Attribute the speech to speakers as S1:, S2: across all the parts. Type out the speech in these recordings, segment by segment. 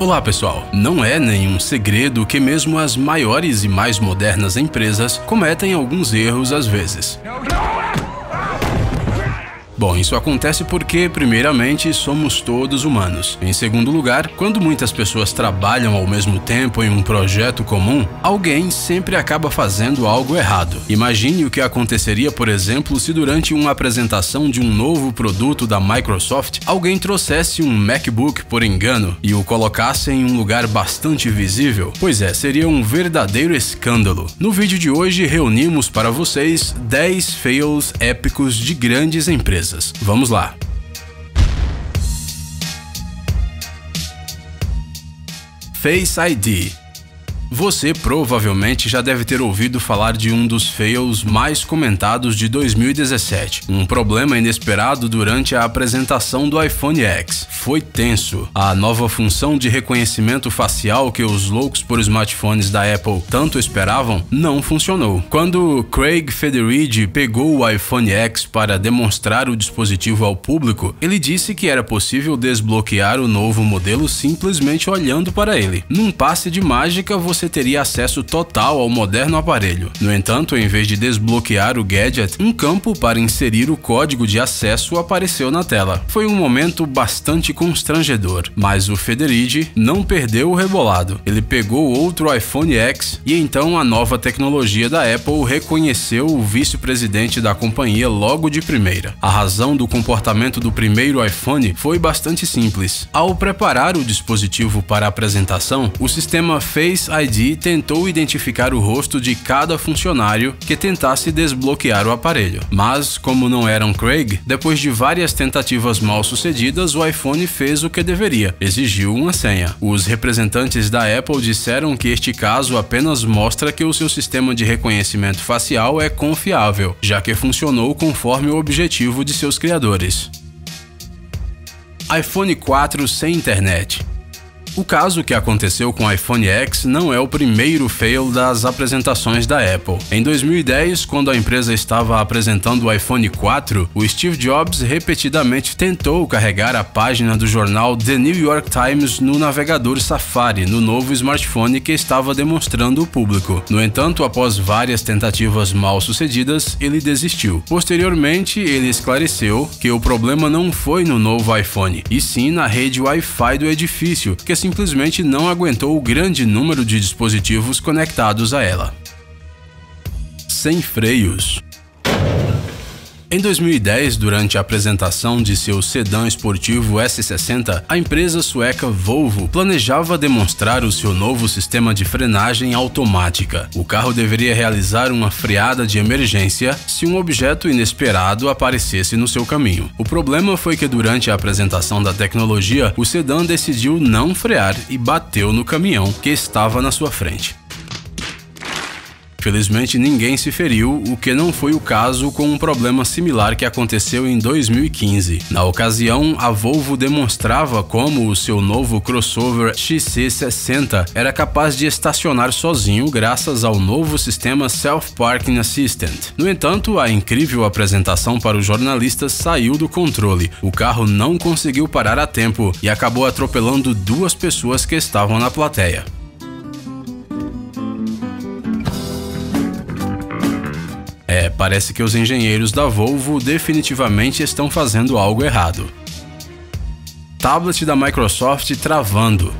S1: Olá pessoal, não é nenhum segredo que mesmo as maiores e mais modernas empresas cometem alguns erros às vezes. Bom, isso acontece porque, primeiramente, somos todos humanos. Em segundo lugar, quando muitas pessoas trabalham ao mesmo tempo em um projeto comum, alguém sempre acaba fazendo algo errado. Imagine o que aconteceria, por exemplo, se durante uma apresentação de um novo produto da Microsoft, alguém trouxesse um MacBook por engano e o colocasse em um lugar bastante visível. Pois é, seria um verdadeiro escândalo. No vídeo de hoje, reunimos para vocês 10 fails épicos de grandes empresas empresas. Vamos lá! Face ID você provavelmente já deve ter ouvido falar de um dos fails mais comentados de 2017, um problema inesperado durante a apresentação do iPhone X. Foi tenso. A nova função de reconhecimento facial que os loucos por smartphones da Apple tanto esperavam não funcionou. Quando Craig Federighi pegou o iPhone X para demonstrar o dispositivo ao público, ele disse que era possível desbloquear o novo modelo simplesmente olhando para ele. Num passe de mágica, você você teria acesso total ao moderno aparelho. No entanto, em vez de desbloquear o gadget, um campo para inserir o código de acesso apareceu na tela. Foi um momento bastante constrangedor, mas o Federighi não perdeu o rebolado. Ele pegou outro iPhone X e então a nova tecnologia da Apple reconheceu o vice-presidente da companhia logo de primeira. A razão do comportamento do primeiro iPhone foi bastante simples. Ao preparar o dispositivo para a apresentação, o sistema Face ID ID tentou identificar o rosto de cada funcionário que tentasse desbloquear o aparelho. Mas, como não eram Craig, depois de várias tentativas mal sucedidas, o iPhone fez o que deveria, exigiu uma senha. Os representantes da Apple disseram que este caso apenas mostra que o seu sistema de reconhecimento facial é confiável, já que funcionou conforme o objetivo de seus criadores. iPhone 4 sem internet. O caso que aconteceu com o iPhone X não é o primeiro fail das apresentações da Apple. Em 2010, quando a empresa estava apresentando o iPhone 4, o Steve Jobs repetidamente tentou carregar a página do jornal The New York Times no navegador Safari no novo smartphone que estava demonstrando ao público. No entanto, após várias tentativas mal sucedidas, ele desistiu. Posteriormente, ele esclareceu que o problema não foi no novo iPhone, e sim na rede Wi-Fi do edifício, que simplesmente não aguentou o grande número de dispositivos conectados a ela. Sem freios. Em 2010, durante a apresentação de seu sedã esportivo S60, a empresa sueca Volvo planejava demonstrar o seu novo sistema de frenagem automática. O carro deveria realizar uma freada de emergência se um objeto inesperado aparecesse no seu caminho. O problema foi que durante a apresentação da tecnologia, o sedã decidiu não frear e bateu no caminhão que estava na sua frente. Felizmente ninguém se feriu, o que não foi o caso com um problema similar que aconteceu em 2015. Na ocasião, a Volvo demonstrava como o seu novo crossover XC60 era capaz de estacionar sozinho graças ao novo sistema Self Parking Assistant. No entanto, a incrível apresentação para os jornalistas saiu do controle. O carro não conseguiu parar a tempo e acabou atropelando duas pessoas que estavam na plateia. Parece que os engenheiros da Volvo definitivamente estão fazendo algo errado. Tablet da Microsoft travando.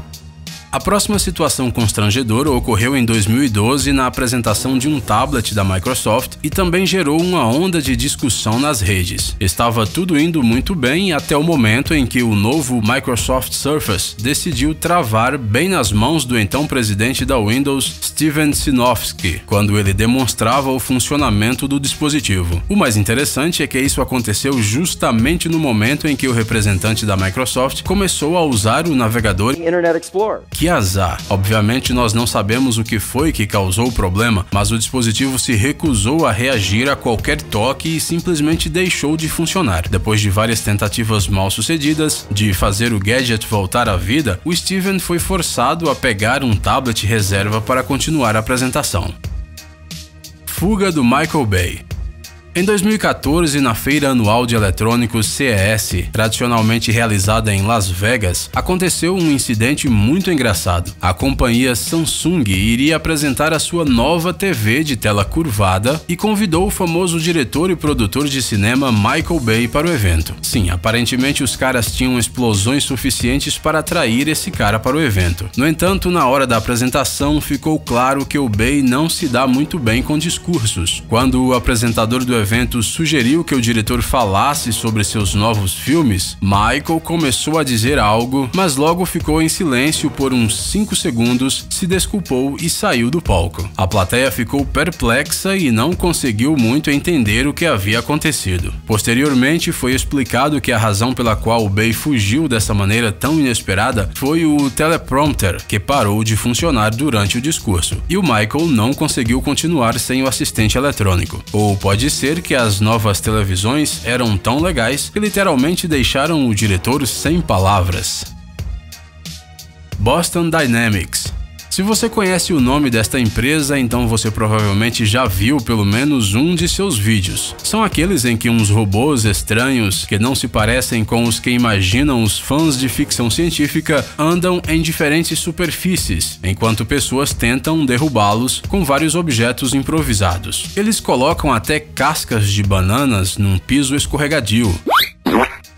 S1: A próxima situação constrangedora ocorreu em 2012 na apresentação de um tablet da Microsoft e também gerou uma onda de discussão nas redes. Estava tudo indo muito bem até o momento em que o novo Microsoft Surface decidiu travar bem nas mãos do então presidente da Windows, Steven Sinofsky, quando ele demonstrava o funcionamento do dispositivo. O mais interessante é que isso aconteceu justamente no momento em que o representante da Microsoft começou a usar o navegador Internet Explorer que azar! Obviamente nós não sabemos o que foi que causou o problema, mas o dispositivo se recusou a reagir a qualquer toque e simplesmente deixou de funcionar. Depois de várias tentativas mal sucedidas de fazer o gadget voltar à vida, o Steven foi forçado a pegar um tablet reserva para continuar a apresentação. Fuga do Michael Bay Em 2014, na feira anual de eletrônicos CES, tradicionalmente realizada em Las Vegas, aconteceu um incidente muito engraçado. A companhia Samsung iria apresentar a sua nova TV de tela curvada e convidou o famoso diretor e produtor de cinema Michael Bay para o evento. Sim, aparentemente os caras tinham explosões suficientes para atrair esse cara para o evento. No entanto, na hora da apresentação, ficou claro que o Bay não se dá muito bem com discursos. Quando o apresentador do evento sugeriu que o diretor falasse sobre seus novos filmes, Michael começou a dizer algo, mas logo ficou em silêncio por uns 5 segundos, se desculpou e saiu do palco. A plateia ficou perplexa e não conseguiu muito entender o que havia acontecido. Posteriormente, foi explicado que a razão pela qual o Bay fugiu dessa maneira tão inesperada foi o teleprompter, que parou de funcionar durante o discurso, e o Michael não conseguiu continuar sem o assistente eletrônico. Ou pode ser que as novas televisões eram tão legais que literalmente deixaram o diretor sem palavras. Boston Dynamics se você conhece o nome desta empresa, então você provavelmente já viu pelo menos um de seus vídeos. São aqueles em que uns robôs estranhos, que não se parecem com os que imaginam os fãs de ficção científica, andam em diferentes superfícies, enquanto pessoas tentam derrubá-los com vários objetos improvisados. Eles colocam até cascas de bananas num piso escorregadio.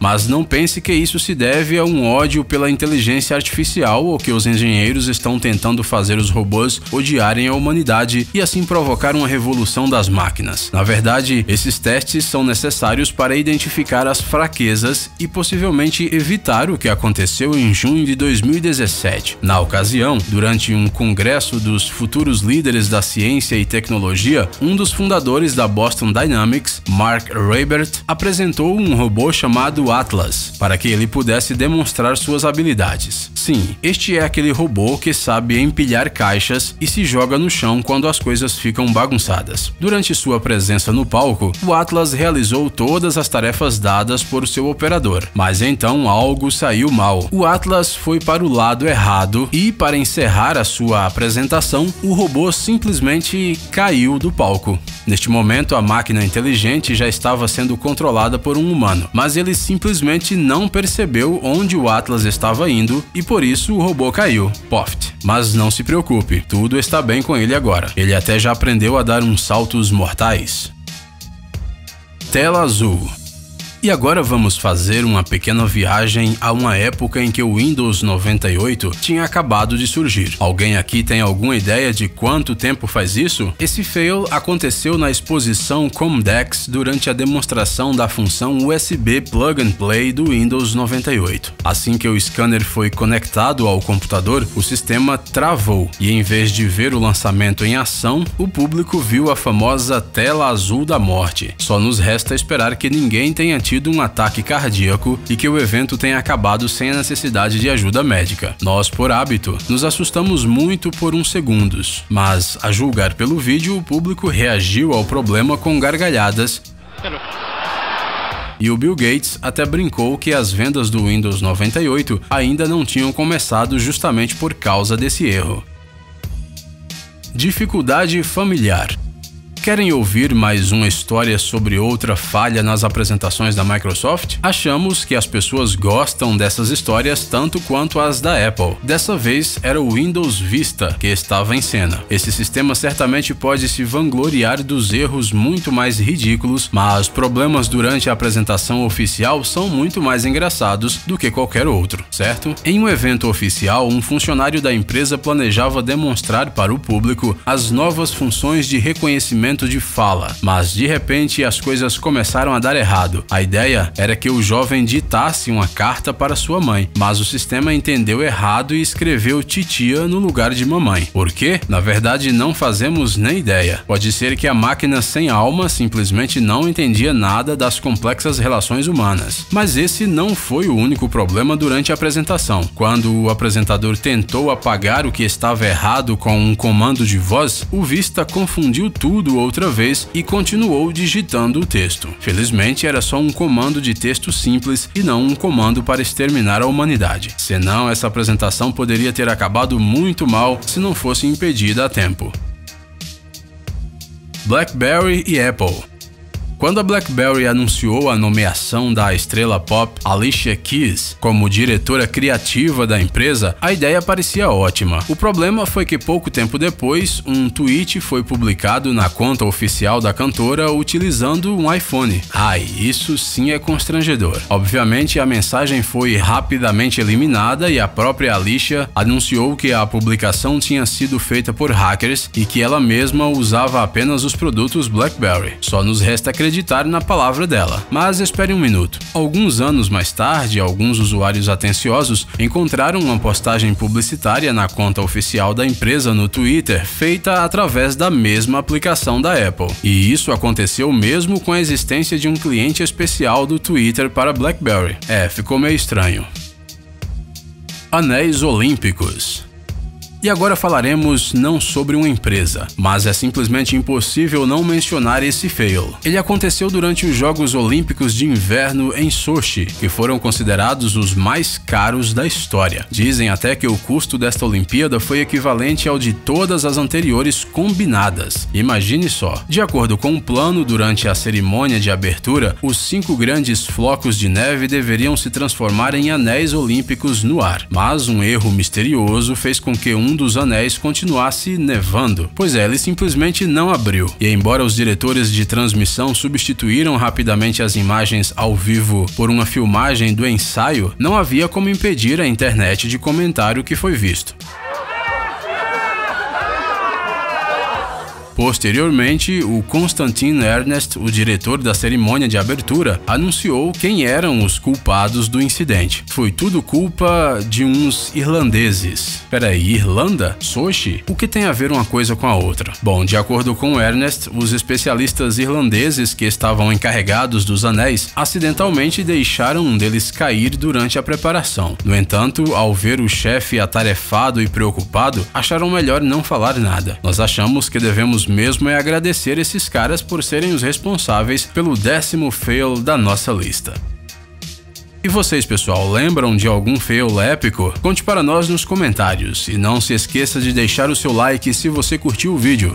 S1: Mas não pense que isso se deve a um ódio pela inteligência artificial ou que os engenheiros estão tentando fazer os robôs odiarem a humanidade e assim provocar uma revolução das máquinas. Na verdade, esses testes são necessários para identificar as fraquezas e possivelmente evitar o que aconteceu em junho de 2017. Na ocasião, durante um congresso dos futuros líderes da ciência e tecnologia, um dos fundadores da Boston Dynamics, Mark Raibert, apresentou um robô chamado Atlas, para que ele pudesse demonstrar suas habilidades. Sim, este é aquele robô que sabe empilhar caixas e se joga no chão quando as coisas ficam bagunçadas. Durante sua presença no palco, o Atlas realizou todas as tarefas dadas por seu operador, mas então algo saiu mal. O Atlas foi para o lado errado e, para encerrar a sua apresentação, o robô simplesmente caiu do palco. Neste momento, a máquina inteligente já estava sendo controlada por um humano, mas ele simplesmente não percebeu onde o Atlas estava indo e por isso o robô caiu. Poft. Mas não se preocupe, tudo está bem com ele agora. Ele até já aprendeu a dar uns saltos mortais. Tela azul. E agora vamos fazer uma pequena viagem a uma época em que o Windows 98 tinha acabado de surgir. Alguém aqui tem alguma ideia de quanto tempo faz isso? Esse fail aconteceu na exposição Comdex durante a demonstração da função USB Plug and Play do Windows 98. Assim que o scanner foi conectado ao computador, o sistema travou e em vez de ver o lançamento em ação, o público viu a famosa tela azul da morte. Só nos resta esperar que ninguém tenha tido tido um ataque cardíaco e que o evento tenha acabado sem a necessidade de ajuda médica. Nós, por hábito, nos assustamos muito por uns segundos, mas, a julgar pelo vídeo, o público reagiu ao problema com gargalhadas. E o Bill Gates até brincou que as vendas do Windows 98 ainda não tinham começado justamente por causa desse erro. Dificuldade familiar. Querem ouvir mais uma história sobre outra falha nas apresentações da Microsoft? Achamos que as pessoas gostam dessas histórias tanto quanto as da Apple. Dessa vez era o Windows Vista que estava em cena. Esse sistema certamente pode se vangloriar dos erros muito mais ridículos, mas problemas durante a apresentação oficial são muito mais engraçados do que qualquer outro, certo? Em um evento oficial, um funcionário da empresa planejava demonstrar para o público as novas funções de reconhecimento de fala, mas de repente as coisas começaram a dar errado. A ideia era que o jovem ditasse uma carta para sua mãe, mas o sistema entendeu errado e escreveu titia no lugar de mamãe. Por quê? Na verdade, não fazemos nem ideia. Pode ser que a máquina sem alma simplesmente não entendia nada das complexas relações humanas. Mas esse não foi o único problema durante a apresentação. Quando o apresentador tentou apagar o que estava errado com um comando de voz, o Vista confundiu tudo outra vez e continuou digitando o texto. Felizmente era só um comando de texto simples e não um comando para exterminar a humanidade. Senão, essa apresentação poderia ter acabado muito mal se não fosse impedida a tempo. BlackBerry e Apple Quando a BlackBerry anunciou a nomeação da estrela pop Alicia Keys como diretora criativa da empresa, a ideia parecia ótima. O problema foi que pouco tempo depois, um tweet foi publicado na conta oficial da cantora utilizando um iPhone. Ai, isso sim é constrangedor. Obviamente, a mensagem foi rapidamente eliminada e a própria Alicia anunciou que a publicação tinha sido feita por hackers e que ela mesma usava apenas os produtos BlackBerry. Só nos resta acreditar na palavra dela. Mas espere um minuto. Alguns anos mais tarde, alguns usuários atenciosos encontraram uma postagem publicitária na conta oficial da empresa no Twitter, feita através da mesma aplicação da Apple. E isso aconteceu mesmo com a existência de um cliente especial do Twitter para BlackBerry. É, ficou meio estranho. Anéis Olímpicos e agora falaremos não sobre uma empresa, mas é simplesmente impossível não mencionar esse fail. Ele aconteceu durante os Jogos Olímpicos de Inverno em Sochi, que foram considerados os mais caros da história. Dizem até que o custo desta Olimpíada foi equivalente ao de todas as anteriores combinadas. Imagine só. De acordo com o plano, durante a cerimônia de abertura, os cinco grandes flocos de neve deveriam se transformar em anéis olímpicos no ar. Mas um erro misterioso fez com que um um dos anéis continuasse nevando, pois ele simplesmente não abriu. E embora os diretores de transmissão substituíram rapidamente as imagens ao vivo por uma filmagem do ensaio, não havia como impedir a internet de comentar o que foi visto. Posteriormente, o Constantin Ernest, o diretor da cerimônia de abertura, anunciou quem eram os culpados do incidente. Foi tudo culpa de uns irlandeses. Peraí, Irlanda? Sochi? O que tem a ver uma coisa com a outra? Bom, de acordo com Ernest, os especialistas irlandeses que estavam encarregados dos anéis acidentalmente deixaram um deles cair durante a preparação. No entanto, ao ver o chefe atarefado e preocupado, acharam melhor não falar nada. Nós achamos que devemos mesmo é agradecer esses caras por serem os responsáveis pelo décimo fail da nossa lista. E vocês, pessoal, lembram de algum fail épico? Conte para nós nos comentários e não se esqueça de deixar o seu like se você curtiu o vídeo.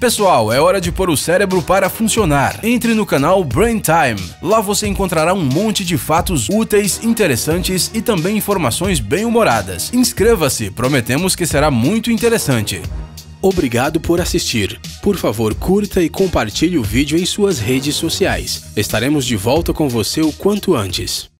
S1: Pessoal, é hora de pôr o cérebro para funcionar. Entre no canal Brain Time. Lá você encontrará um monte de fatos úteis, interessantes e também informações bem-humoradas. Inscreva-se, prometemos que será muito interessante. Obrigado por assistir. Por favor, curta e compartilhe o vídeo em suas redes sociais. Estaremos de volta com você o quanto antes.